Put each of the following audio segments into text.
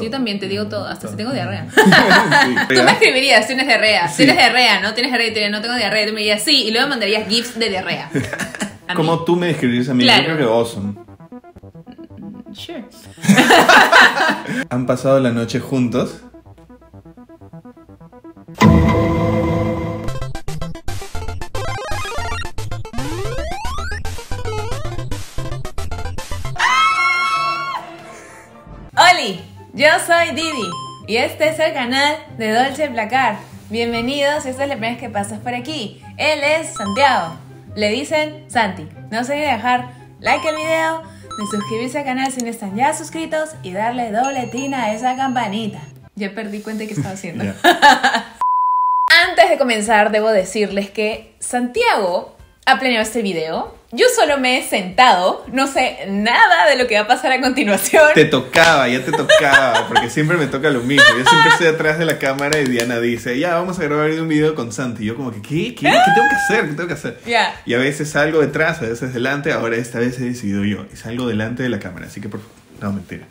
Sí, yo también te digo todo, hasta si tengo diarrea. Sí. Tú me escribirías, tienes diarrea, Sí. tienes diarrea, no tienes diarrea, no tengo diarrea, tú me dirías sí, y luego me mandarías gifs de diarrea. Como tú me describís a mí, Claro. yo creo que awesome. Sure. ¿Han pasado la noche juntos? Soy Didi y este es el canal de Dolce Placar. Bienvenidos, esta es la primera vez que pasas por aquí. Él es Santiago. Le dicen Santi. No se olviden de dejar like al video, de suscribirse al canal si no están ya suscritos y darle doble tina a esa campanita. Ya perdí cuenta de qué estaba haciendo. Antes de comenzar, debo decirles que Santiago ha planeado este video. Yo solo me he sentado, no sé nada de lo que va a pasar a continuación. Te tocaba, ya te tocaba, porque siempre me toca lo mismo. Yo siempre estoy atrás de la cámara y Diana dice, ya, vamos a grabar un video con Santi. Y yo como que, ¿qué? ¿Qué? ¿Qué tengo que hacer? ¿Qué tengo que hacer? Ya. Y a veces salgo detrás, a veces delante, ahora esta vez he decidido yo. Y salgo delante de la cámara, así que por favor, no, mentira.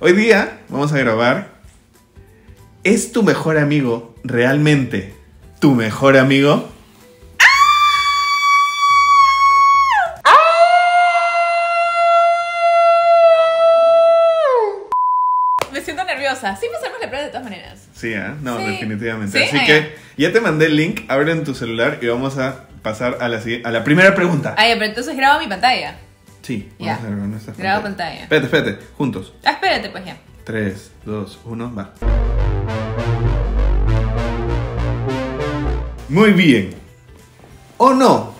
Hoy día vamos a grabar ¿Es tu mejor amigo realmente tu mejor amigo? Me siento nerviosa. Sí pasamos la prueba de todas maneras. Sí, ¿eh? No, Sí. definitivamente. ¿Sí? Así Ah, que ya te mandé el link, abre en tu celular y vamos a pasar a la, sigui- a la primera pregunta. Ah, ya, pero entonces grabo mi pantalla. Sí, Ya. vamos a grabar nuestra Grabo pantalla. Espérate, espérate, juntos. Ah, espérate, pues ya. 3, 2, 1, va. Muy bien. ¿O no?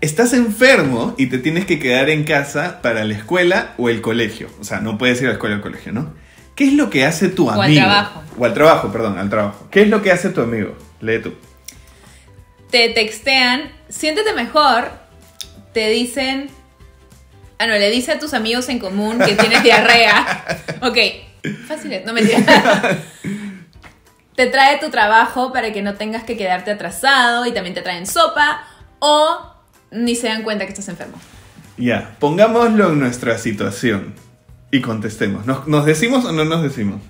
Estás enfermo y te tienes que quedar en casa para la escuela o el colegio. O sea, no puedes ir a la escuela o al colegio, ¿no? ¿Qué es lo que hace tu al amigo? trabajo. O al trabajo, perdón, al trabajo. ¿Qué es lo que hace tu amigo? Lee tú. Te textean, siéntete mejor. Te dicen. Ah, no, le dice a tus amigos en común que tienes diarrea. Ok, fácil, no mentira. Te trae tu trabajo para que no tengas que quedarte atrasado y también te traen sopa o ni se dan cuenta que estás enfermo. Ya, pongámoslo en nuestra situación y contestemos. ¿Nos, nos decimos o no nos decimos?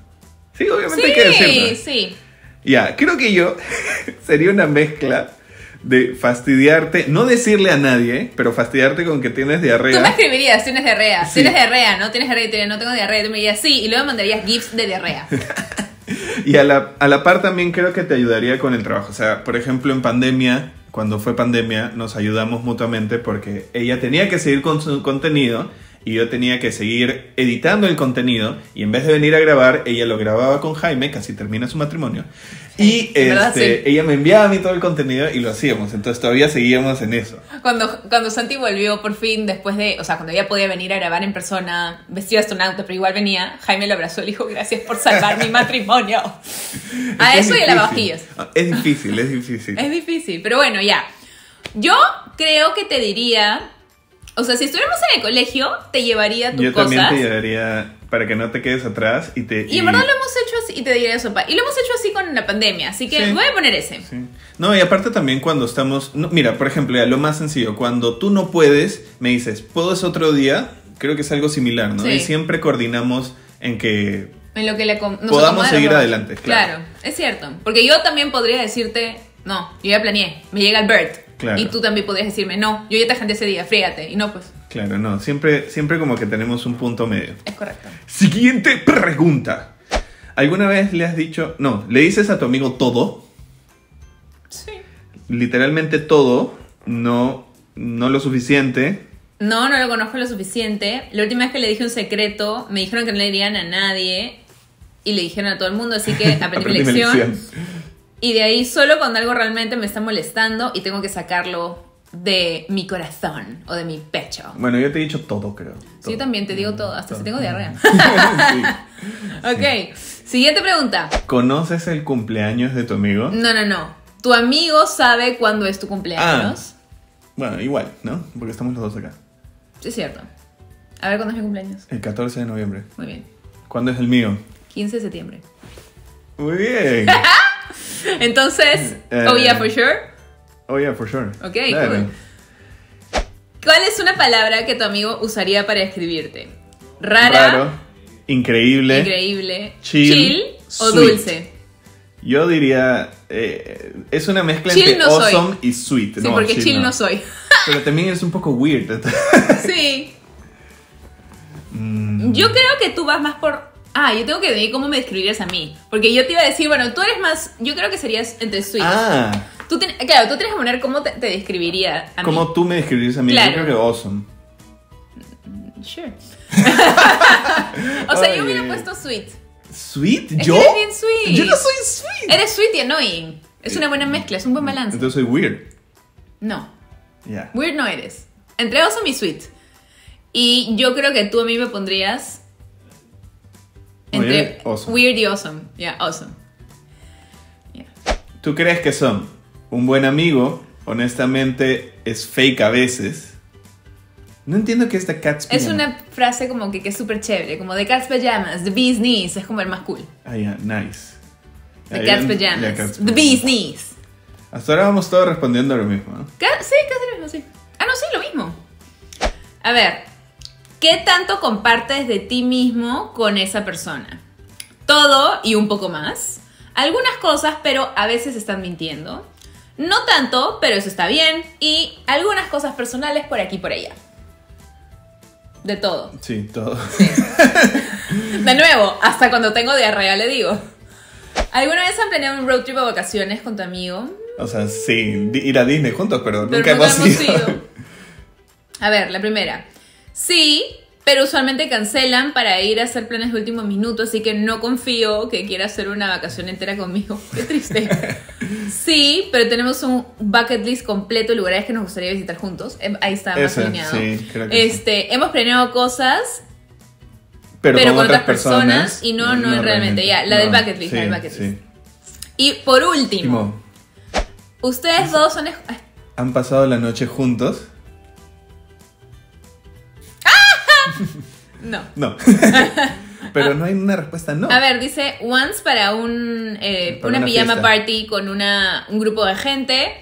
Sí, obviamente hay que Sí, sí. Ya, creo que yo sería una mezcla de fastidiarte, no decirle a nadie, pero fastidiarte con que tienes Tú me diarrea. escribirías, tienes diarrea, Sí. tienes diarrea, no tienes diarrea, no tengo diarrea, tú me dirías sí, y luego me mandarías gifs de diarrea. Y a la, a la par también creo que te ayudaría con el trabajo. O sea, por ejemplo, en pandemia, cuando fue pandemia, nos ayudamos mutuamente porque ella tenía que seguir con su contenido y yo tenía que seguir editando el contenido. Y en vez de venir a grabar, ella lo grababa con Jaime, casi termina su matrimonio. Y verdad, este, sí. ella me enviaba a mí todo el contenido y lo hacíamos. Entonces todavía seguíamos en eso. Cuando, cuando Santi volvió por fin, después de, o sea, cuando ya podía venir a grabar en persona, vestido de astronauta, pero igual venía, Jaime lo abrazó y le dijo, gracias por salvar mi matrimonio. A Es eso y a difícil. lavavajillas. Es difícil, es difícil. Es difícil, pero bueno, ya. Yo creo que te diría, o sea, si estuviéramos en el colegio, te llevaría tus Yo cosas. también te ayudaría para que no te quedes atrás y te... Y en verdad lo hemos hecho así, y te diría eso, pa- y lo hemos hecho así con la pandemia, así que Sí. voy a poner ese. Sí. No, y aparte también cuando estamos... no, mira, por ejemplo, ya lo más sencillo, cuando tú no puedes, me dices, ¿puedo ese otro día? Creo que es algo similar, ¿no? Sí. Y siempre coordinamos en que... En lo que le Podamos seguir adelante, claro. es cierto. Porque yo también podría decirte, no, yo ya planeé, me llega el Bert. Claro. Y tú también podrías decirme, no, yo ya te agendé ese día, frígate. Y no, pues, Claro, no, siempre, siempre como que tenemos un punto medio. es correcto. Siguiente pregunta. ¿Alguna vez le has dicho... No, le dices a tu amigo todo? Sí. Literalmente todo, no, no lo suficiente. No, no lo conozco lo suficiente. La última vez que le dije un secreto, me dijeron que no le dirían a nadie. Y le dijeron a todo el mundo, así que aprendí mi Aprendí mi lección. lección. Y de ahí solo cuando algo realmente me está molestando y tengo que sacarlo de mi corazón o de mi pecho. Bueno, yo te he dicho todo, creo. Sí, yo también te digo todo, hasta si tengo diarrea. Sí. ok, siguiente pregunta. ¿Conoces el cumpleaños de tu amigo? No, no, no. Tu amigo sabe cuándo es tu cumpleaños. Bueno, igual, ¿no? Porque estamos los dos acá. Sí, es cierto. A ver cuándo es mi cumpleaños. El 14 de noviembre. Muy bien. ¿Cuándo es el mío? 15 de septiembre. Muy bien. Entonces, Eh. oh yeah, for sure. Oh, yeah, for sure. Ok, cool. ¿Cuál es una palabra que tu amigo usaría para escribirte? Rara, Raro, increíble. increíble, Chill, o sweet. dulce. Yo diría, eh, es una mezcla Chill entre no soy. awesome y sweet. Sí, porque chill, no. soy. Pero también es un poco weird. sí. Mm, Yo creo que tú vas más por. Ah, yo tengo que decir cómo me describirías a mí. Porque yo te iba a decir, bueno, tú eres más. Yo creo que serías entre sweet. ah, Tú ten- claro, tú tienes que poner cómo te, te describiría a mí. tú me describís a mí, Claro. yo creo que awesome. Sure. o sea, yo hubiera puesto sweet. ¿Sweet? Es que ¿Yo? eres bien sweet. Yo no soy sweet. Eres sweet y annoying. Es una buena mezcla, es un buen balance. Entonces soy weird. No, Ya. weird no eres. Entre awesome y sweet. Y yo creo que tú a mí me pondrías entre Weird, awesome. weird y awesome. Yeah, awesome. Yeah. ¿Tú crees que son un buen amigo? Honestamente, es fake a veces. No entiendo qué es The Cat's Es Pyjama. una frase como que, que es súper chévere, como The Cat's Pajamas, The Bee's Knees, es como el más cool. Ah, ya, nice. The Ah, Cat's Pajamas, Cat's The Bee's Knees. Hasta ahora vamos todos respondiendo lo mismo. ¿no? Sí, casi lo mismo, sí. Ah, no, sí, lo mismo. A ver, ¿qué tanto compartes de ti mismo con esa persona? Todo y un poco más. Algunas cosas, pero a veces están mintiendo. No tanto, pero eso está bien. Y algunas cosas personales por aquí y por allá. De todo. Sí, todo. De nuevo, hasta cuando tengo diarrea le digo. ¿Alguna vez han planeado un road trip a vacaciones con tu amigo? O sea, sí, ir a Disney juntos, pero, Pero nunca, hemos, ido. ido. A ver, la primera. Sí, pero usualmente cancelan para ir a hacer planes de último minuto, así que no confío que quiera hacer una vacación entera conmigo. Qué triste. Sí, pero tenemos un bucket list completo de lugares que nos gustaría visitar juntos. Em, Ahí está más alineado. sí, creo que sí. este, Hemos planeado cosas, pero, pero, con, otras personas, y no, no, realmente. Ya, la del bucket list, la del bucket list. Y por último, Timo, ustedes dos son... ¿han pasado la noche juntos? No. No. pero no hay una respuesta no. A ver, dice once para un eh, Para una, una pijama fiesta. party con una, un grupo de gente.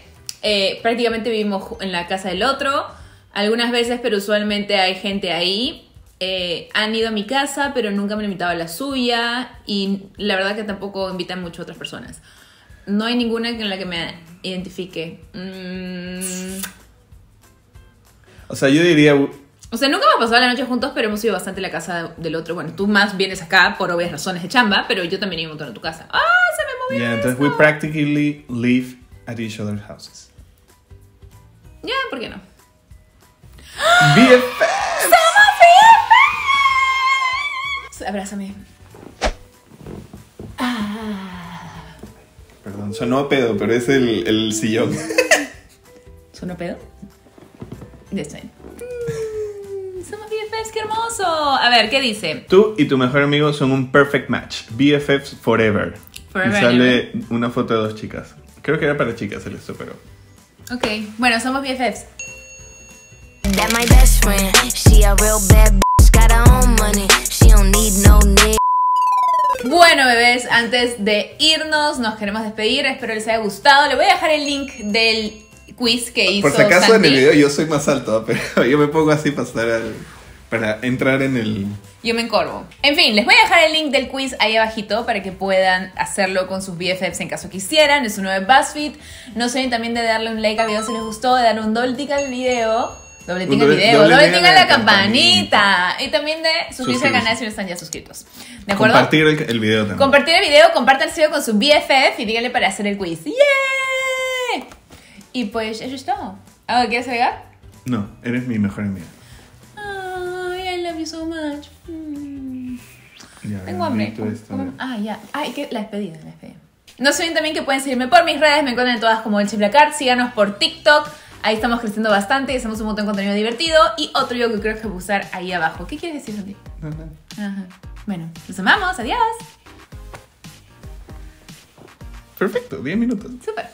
Eh, prácticamente vivimos en la casa del otro. Algunas veces, pero usualmente hay gente ahí. Eh, han ido a mi casa, pero nunca me han invitado a la suya. Y la verdad que tampoco invitan mucho a otras personas. No hay ninguna en la que me identifique. Mm, O sea, yo diría, o sea, nunca hemos pasado la noche juntos, pero hemos ido bastante a la casa del otro. Bueno, tú más vienes acá por obvias razones de chamba, pero yo también iba un montón a tu casa. ¡Ah! Se me movió. yeah, entonces we practically live at each other's houses. Ya, ¿por qué no? BFF. Abrázame. Perdón, sonó a pedo, pero es el, el sillón. ¿Sonó pedo? Está bien. BFFs, qué hermoso. A ver, ¿qué dice? Tú y tu mejor amigo son un perfect match. BFFs forever. Forever y sale una foto de dos chicas. Creo que era para chicas el esto, pero. Ok, bueno, somos BFFs. That my best friend. She a real bad bitch, got her own money. She don't need no nigga. Bueno, bebés, antes de irnos, nos queremos despedir. Espero les haya gustado. Le voy a dejar el link del quiz que hizo Por si acaso en Santi. el video yo soy más alto, pero yo me pongo así para, estar al- para entrar en el. Yo me encorvo. En fin, les voy a dejar el link del quiz ahí abajito para que puedan hacerlo con sus BFFs en caso quisieran. Es uno de BuzzFeed. No se olviden también de darle un like al video si les gustó, de darle un doble al video. Doble click al video, doble doble a la la campanita. Y también de suscribirse al canal si no están ya suscritos. ¿De acuerdo? Compartir el, el video también. Compartir el video, compartan el video con su BFF y díganle para hacer el quiz. ¡Yeah! Y pues eso es todo. ¿Algo quieres agregar? no, eres mi mejor amiga. You so much. Mm. Ya, Tengo hambre. bonito esto. ¿Cómo- Ah, ya. Ay, que la despedida, la despedida. No se olviden también que pueden seguirme por mis redes, me encuentran en todas como el Chiplacar. Síganos por TikTok. Ahí estamos creciendo bastante y hacemos un montón de contenido divertido. Y otro yo que creo que usar ahí abajo. ¿Qué quieres decir, Santi? No, no. Ajá. Bueno, nos amamos. Adiós. Perfecto, 10 minutos. Súper.